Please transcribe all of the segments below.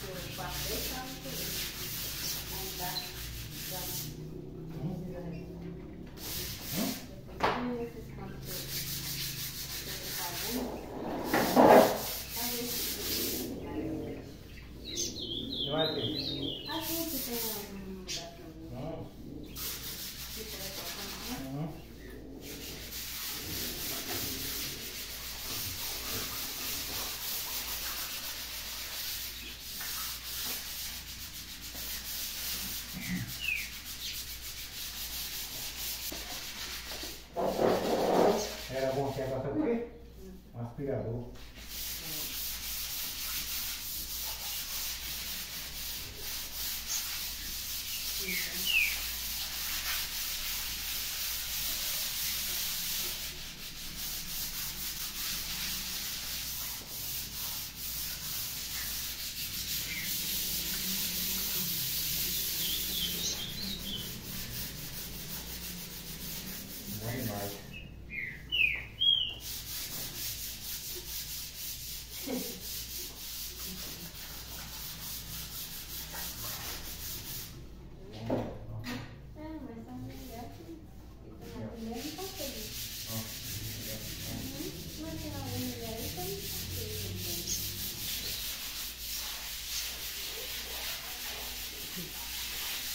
durante quatro. Vai ter. A para tá melhor que fica na primeira e tá feliz. Mas não sei.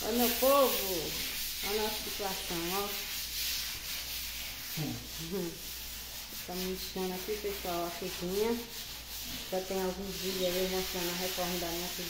Olha meu povo, olha a nossa situação, ó. Estamos iniciando aqui, pessoal, a cozinha. Já tem alguns vídeos aí mostrando a reforma da minha cozinha.